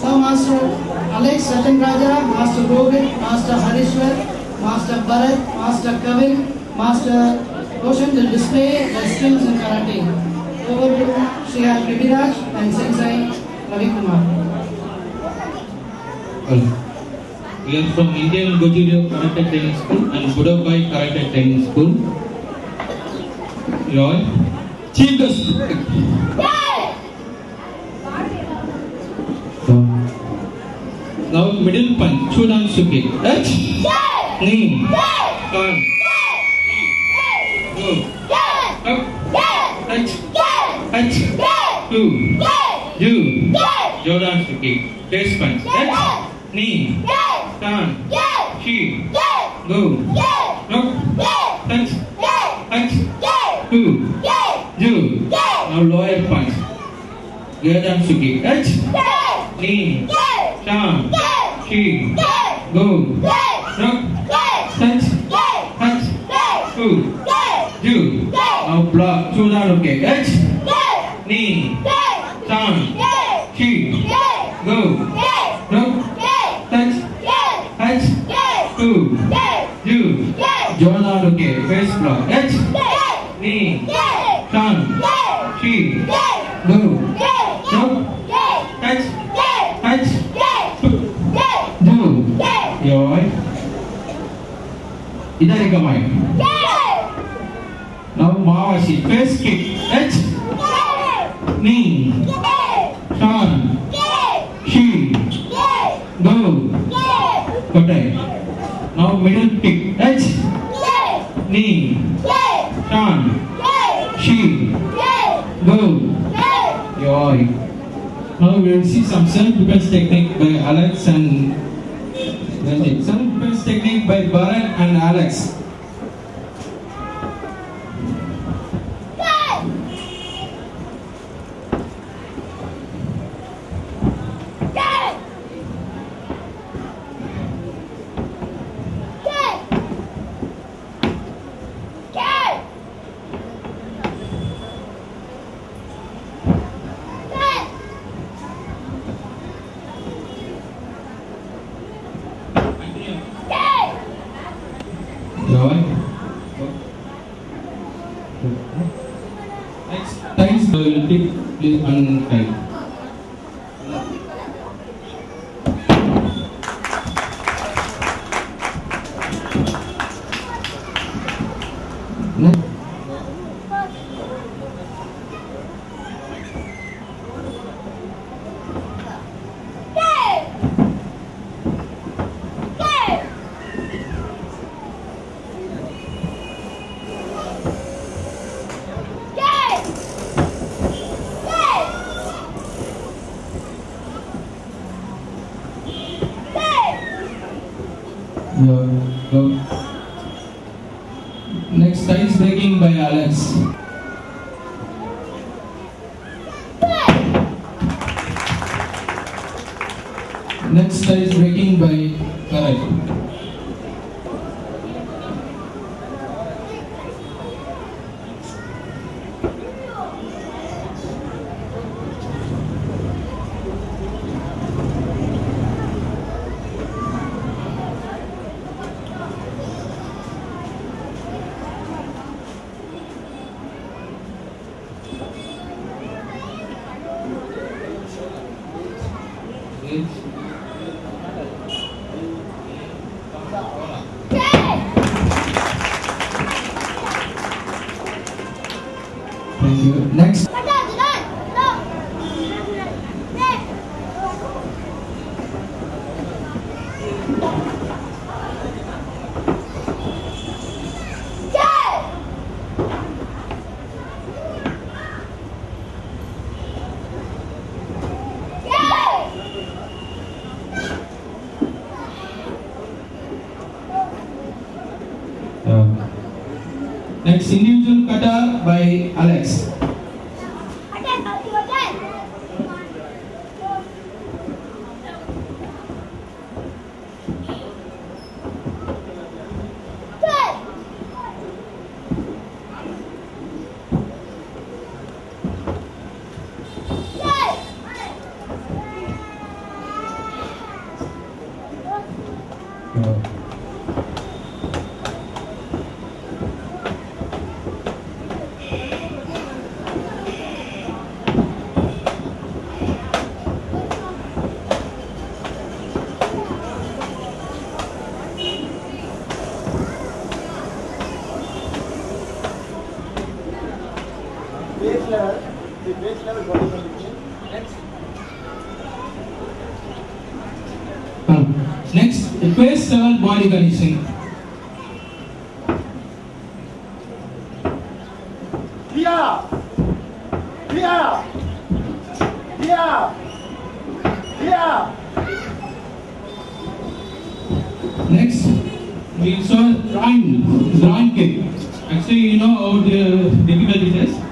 सब Master Alex Sachin Raja Master Rohit Master Harishwar Master Bharat Master Kavin Master Roshan will display the skills in karate. Over to Shriyas Prithviraj and Sensei Ravi Kumar. I am from Indian Goju Karate Training School and Budokai Karate Training School. Your chief guest. Now middle punch, Chudan Tsuki. H, knee, turn, go, up, touch, touch, two, you, Jodan Tsuki. Face punch, H, knee, turn, she, go, up, touch, touch, two, you. Now lower punch. Jordan Suki. H, knee, turn, she, go, up, touch, touch, two, you. Now block, Chudan uke. H, knee, turn, she, go, up, touch, touch, two, you. Jodan uke. Face block. H, knee, turn, she, go, up, touch, touch, do. Rồi. Hidari kamae. Now Mawashi. Face kick. H, knee, turn, she, go, kotai. Now middle kick. H, knee, turn, she, go. Yoy. Now we will see some self-defense technique by Alex and Ranjit. Self-defense technique by Bharat and Alex. Next times we will take this one next ice breaking by Alex. Next ice breaking by Karai. Thank you. Next. Uh, next individual kata by Alex. Base level, the base level body condition. Next. Um, Next, the base level body conditioning. Here. Here. Here. Here. Next, we saw drawing, drawing kick. Actually, you know how the difficult it is.